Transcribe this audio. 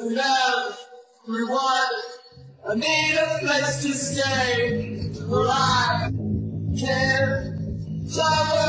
love, reward. I need a place to stay where I can travel